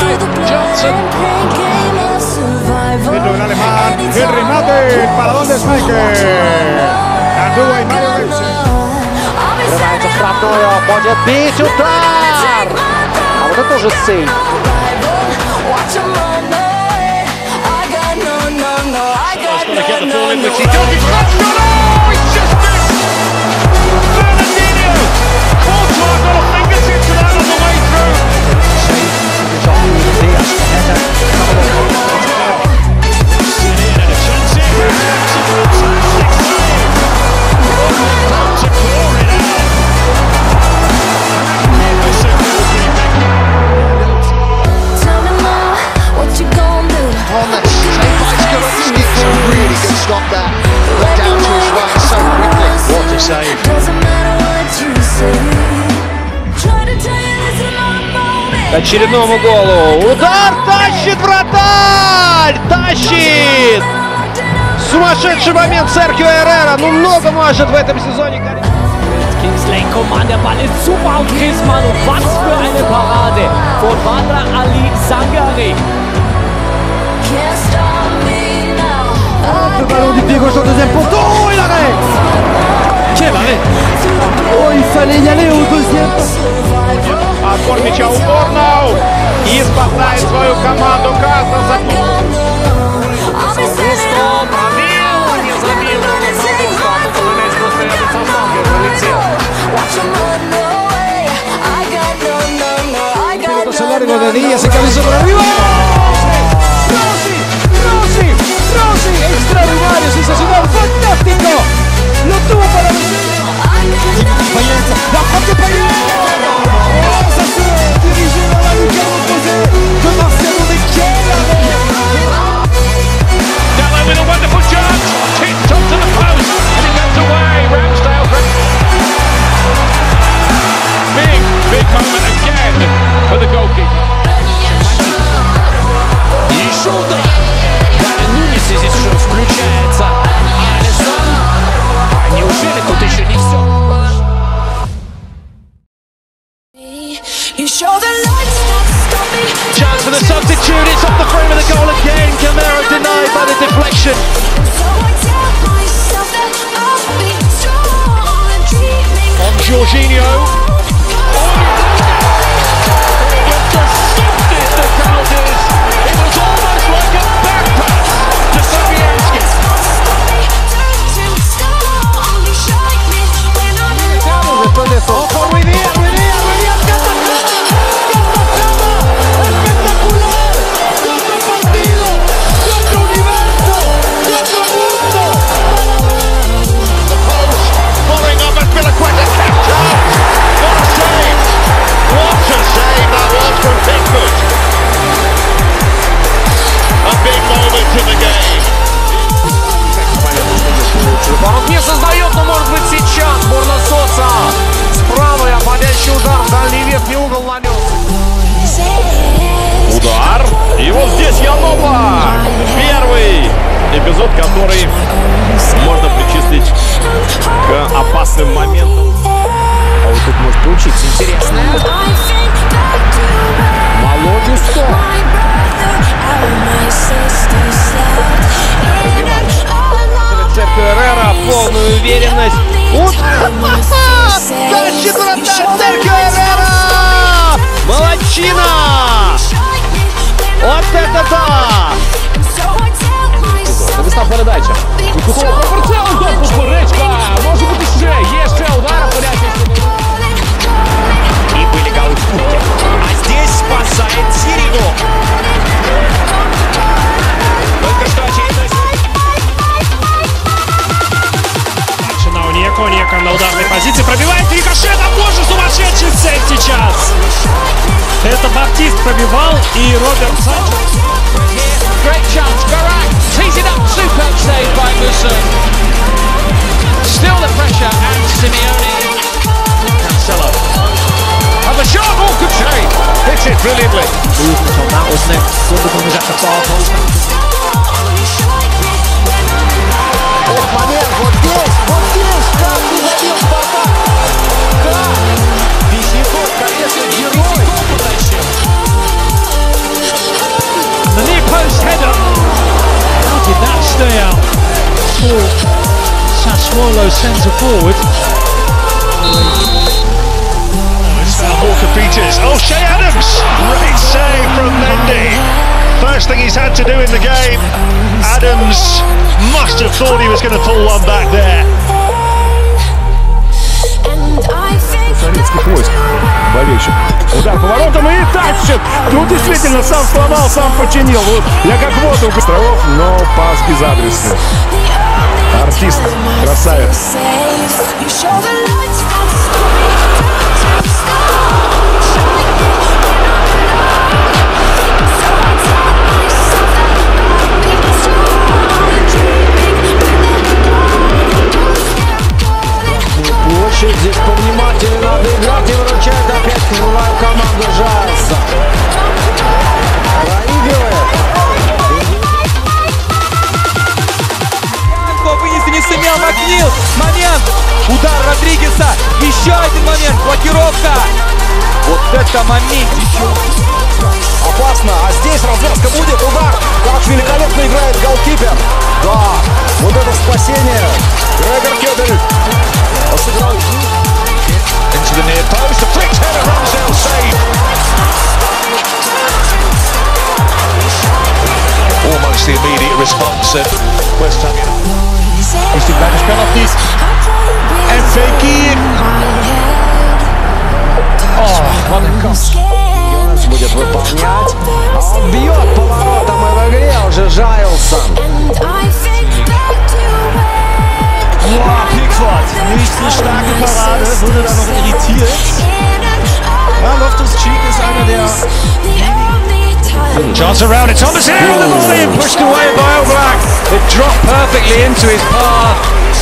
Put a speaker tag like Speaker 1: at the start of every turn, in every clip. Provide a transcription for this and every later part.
Speaker 1: by Johnson.
Speaker 2: Centro del alemán. El remate. ¿Para dónde es Michael? Anduvo y Mario
Speaker 1: to też save.
Speaker 3: Let's go to
Speaker 4: the ball in.
Speaker 5: К очередному голу. Удар тащит вратарь! Тащит! Сумасшедший момент Серхио Эррера. Ну много может в этом сезоне.
Speaker 6: Kingsley kommt an, der Ball ist super auf Griezmann und was für eine Parade von Badra Ali Sangari.
Speaker 4: Can't stop me now.
Speaker 2: Le ballon du pied gauche au deuxième poteau. Oh, il arrête
Speaker 6: Quel arrêt
Speaker 2: Oh, il fallait y aller au deuxième.
Speaker 1: Отбор мяча у Борнау. И спасает свою команду Каза за
Speaker 4: I'll be standing on my own.
Speaker 1: не забил.
Speaker 4: Take my
Speaker 1: мяч просто рядом со штангой пролетел.
Speaker 4: Watch 'em run away. I got no, no, no. I got
Speaker 2: Minutos
Speaker 4: no,
Speaker 2: largo de
Speaker 4: no,
Speaker 2: Díaz,
Speaker 4: no.
Speaker 2: se cabeza por arriba. Rossi, Rossi, Rossi, extraordinario, sensacional, fantástico. Lo tuvo para La frappe. Oh, dirige vers la opposée de Marcelo de
Speaker 1: with a wonderful
Speaker 4: You show the lights not stop me.
Speaker 5: Chance for the substitute. It's off the frame of the goal again. Camero denied by the deflection.
Speaker 4: So I
Speaker 7: который можно причислить к опасным моментам.
Speaker 6: А вот тут может получиться интересно.
Speaker 5: Серхио Эррера полную уверенность. Тащит вратарь Серхио Эррера! Молодчина! Вот это да!
Speaker 6: Передача. Кутова пропорціон до поперечка. Може бути ще. Є ще удар. Порядки.
Speaker 7: И были голы в кубке. А здесь спасает Сиригу. Только что очередной...
Speaker 8: Дальше на Оньеко, Оньеко на ударной позиции пробивает рикошет, а боже, сумасшедший сейв сейчас! Это Баптист пробивал и Роберт Санчес.
Speaker 9: Left, Gundogan was at the far post.
Speaker 8: The near post header. How did that stay out? For Sassuolo centre forward.
Speaker 10: Oh, it's Walker Peters. Oh, Shea Adams. First thing he's had to do in the game. Adams must have thought he was going to pull one back there.
Speaker 9: Советский поиск. Болельщик. Удар поворотом и тащит. Тут действительно сам сломал, сам починил. Вот я как воду Островов, но пас безадресный. Артист, красавец.
Speaker 11: Не сумел Макнил. Момент. Удар Родригеса. Еще один момент. Блокировка. Вот это момент еще.
Speaker 12: Опасно. А здесь развязка будет. Удар. Как великолепно играет голкипер. Да. Вот это спасение. Грегор Кебель сыграл.
Speaker 10: Into the near post. A flicked header. Ramsdale save. Almost the immediate response at West Ham United.
Speaker 8: Richtig kleine Penalties. En Fekir. Oh, wat een kans.
Speaker 12: Йонас будет выполнять. А он бьет поворотом и в игре уже Жайлсон.
Speaker 8: Boah, Pickford. Nicht so starke Parade. Wurde da noch irritiert. Ja, Loftus-Cheek ist einer der...
Speaker 10: Chance around it. Thomas here on the volley and pushed away by Oblak.
Speaker 11: It dropped perfectly into his path.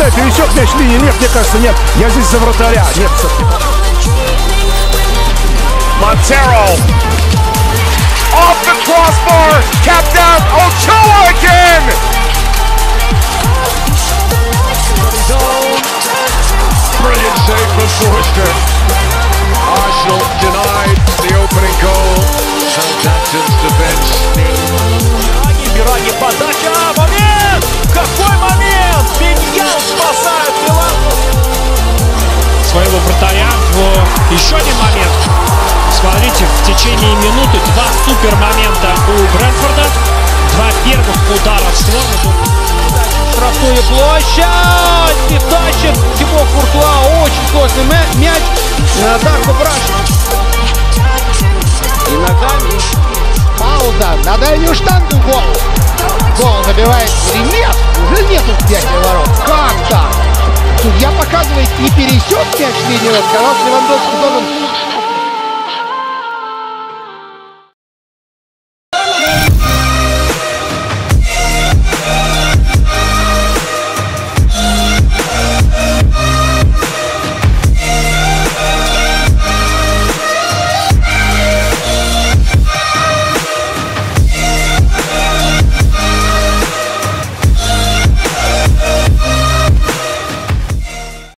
Speaker 9: Я не знаю, пересек мяч линии. Нет, мне кажется, нет. Я здесь за вратаря. Нет, все-таки.
Speaker 1: Montero. Off the crossbar. Capped out. Ochoa again.
Speaker 10: Brilliant save from Forster.
Speaker 8: Еще один момент. Смотрите, в течение минуты два супер момента у Брэнфорда. Два первых удара в створ.
Speaker 5: Штрафную площадь. И тащит Тимо Куртуа. Очень сложный мя- мяч. Э, Дарко Браш. И ногами. Пауза. На дальнюю штангу Показывает, не пересек мяч линию. Сказал, что Левандовский должен